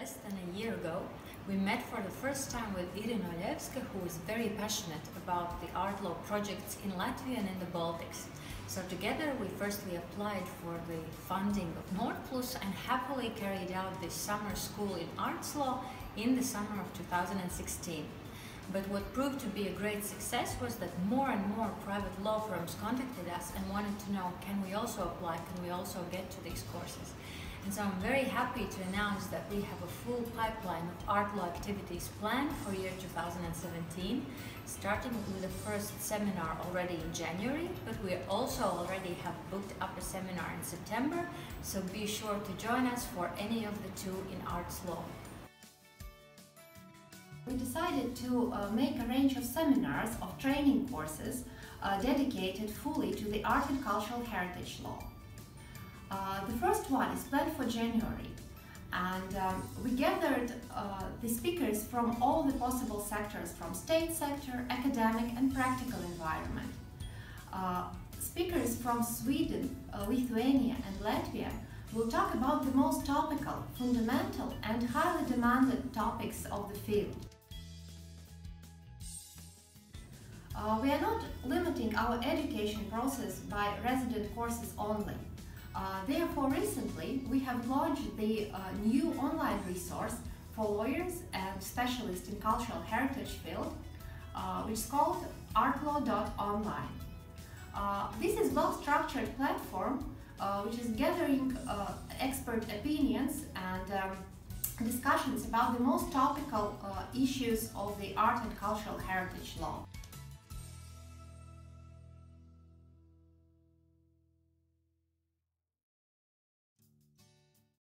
Less than a year ago, we met for the first time with Irina Olevska, who is very passionate about the art law projects in Latvia and in the Baltics. So together we firstly applied for the funding of Nordplus and happily carried out this summer school in arts law in the summer of 2016. But what proved to be a great success was that more and more private law firms contacted us and wanted to know, can we also apply, can we also get to these courses? And so I'm very happy to announce that we have a full pipeline of art law activities planned for year 2017, starting with the first seminar already in January, but we also already have booked up a seminar in September, so be sure to join us for any of the two in arts law. We decided to uh, make a range of seminars of training courses uh, dedicated fully to the art and cultural heritage law. Uh, the first one is planned for January and um, we gathered uh, the speakers from all the possible sectors from state sector, academic and practical environment. Uh, speakers from Sweden, uh, Lithuania and Latvia will talk about the most topical, fundamental and highly demanded topics of the field. Uh, we are not limiting our education process by resident courses only. Uh, therefore, recently we have launched the uh, new online resource for lawyers and specialists in cultural heritage field, uh, which is called artlaw.online. Uh, this is well-structured platform uh, which is gathering expert opinions and um, discussions about the most topical issues of the art and cultural heritage law.